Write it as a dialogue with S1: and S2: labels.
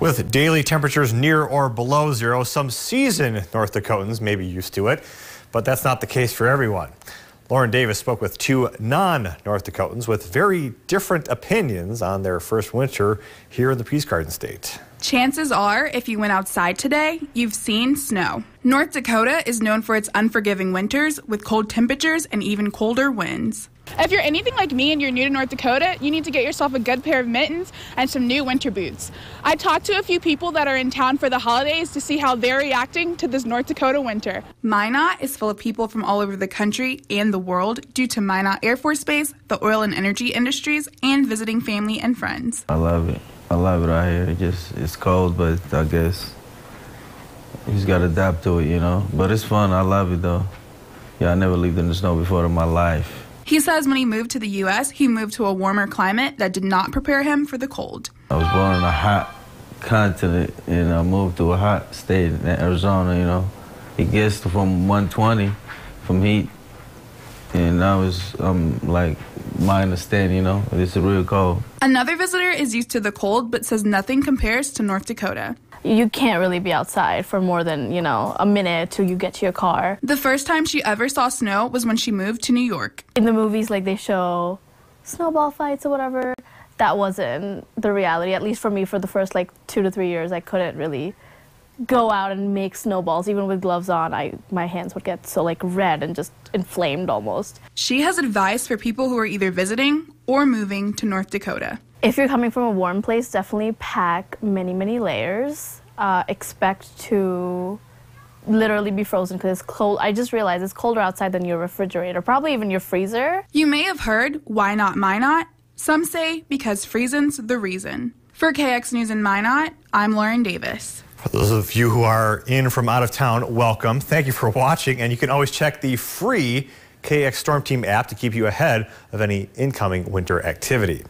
S1: With daily temperatures near or below zero, some seasoned North Dakotans may be used to it, but that's not the case for everyone. Lauren Davis spoke with two non-North Dakotans with very different opinions on their first winter here in the Peace Garden State.
S2: Chances are, if you went outside today, you've seen snow. North Dakota is known for its unforgiving winters with cold temperatures and even colder winds.
S3: If you're anything like me and you're new to North Dakota, you need to get yourself a good pair of mittens and some new winter boots. I talked to a few people that are in town for the holidays to see how they're reacting to this North Dakota winter.
S2: Minot is full of people from all over the country and the world due to Minot Air Force Base, the oil and energy industries, and visiting family and friends.
S4: I love it. I love it out here. It just it's cold, but I guess you just gotta adapt to it, you know. But it's fun. I love it though. Yeah, I never lived in the snow before in my life.
S2: He says when he moved to the U.S., he moved to a warmer climate that did not prepare him for the cold.
S4: I was born in a hot continent and I moved to a hot state in Arizona, you know. It gets from 120 from heat. And I was um, like minus 10, you know. It's a real cold.
S2: Another visitor is used to the cold but says nothing compares to North Dakota
S5: you can't really be outside for more than, you know, a minute till you get to your car.
S2: The first time she ever saw snow was when she moved to New York.
S5: In the movies, like they show snowball fights or whatever. That wasn't the reality, at least for me, for the first like two to three years. I couldn't really go out and make snowballs even with gloves on i my hands would get so like red and just inflamed almost
S2: she has advice for people who are either visiting or moving to north dakota
S5: if you're coming from a warm place, definitely pack many, many layers. Uh, expect to literally be frozen because it's cold. I just realized it's colder outside than your refrigerator, probably even your freezer.
S2: You may have heard, why not Minot? Some say because freezing's the reason. For KX News in Minot, I'm Lauren Davis.
S1: For those of you who are in from out of town, welcome. Thank you for watching, and you can always check the free KX Storm Team app to keep you ahead of any incoming winter activity.